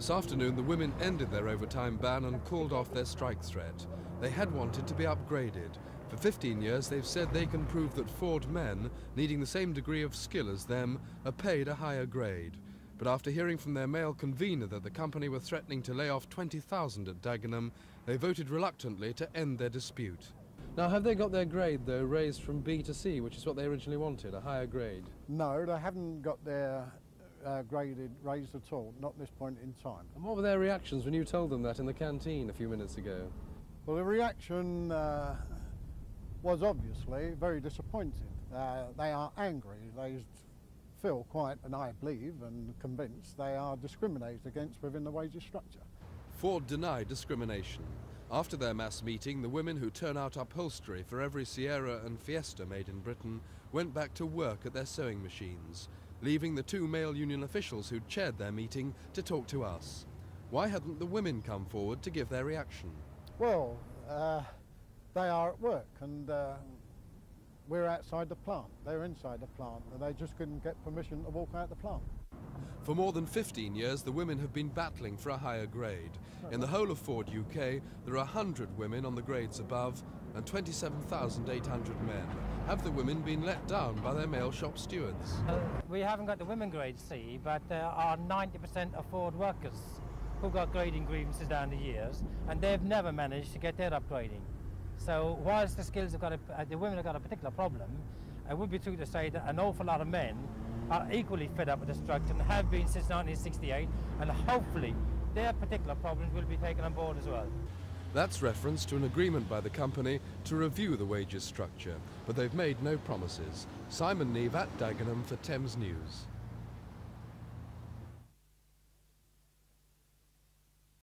This afternoon, the women ended their overtime ban and called off their strike threat. They had wanted to be upgraded. For 15 years, they've said they can prove that Ford men, needing the same degree of skill as them, are paid a higher grade. But after hearing from their male convener that the company were threatening to lay off 20,000 at Dagenham, they voted reluctantly to end their dispute. Now, have they got their grade, though, raised from B to C, which is what they originally wanted, a higher grade? No, they haven't got their uh, graded raised at all, not this point in time. And what were their reactions when you told them that in the canteen a few minutes ago? Well, the reaction uh, was obviously very disappointing. Uh, they are angry. They feel quite, and I believe and convinced, they are discriminated against within the wages structure. Ford denied discrimination. After their mass meeting, the women who turn out upholstery for every Sierra and Fiesta made in Britain went back to work at their sewing machines, leaving the two male union officials who'd chaired their meeting to talk to us. Why hadn't the women come forward to give their reaction? Well, uh, they are at work and uh, we're outside the plant. They're inside the plant and they just couldn't get permission to walk out the plant. For more than 15 years, the women have been battling for a higher grade. In the whole of Ford UK, there are 100 women on the grades above and 27,800 men. Have the women been let down by their male shop stewards? Uh, we haven't got the women grade C, but there are 90% of Ford workers who've got grading grievances down the years, and they've never managed to get their upgrading. So whilst the skills have got a, uh, the women have got a particular problem, it would be true to say that an awful lot of men are equally fed up with this structure and have been since 1968, and hopefully their particular problems will be taken on board as well. That's reference to an agreement by the company to review the wages structure, but they've made no promises. Simon Neve at Dagenham for Thames News.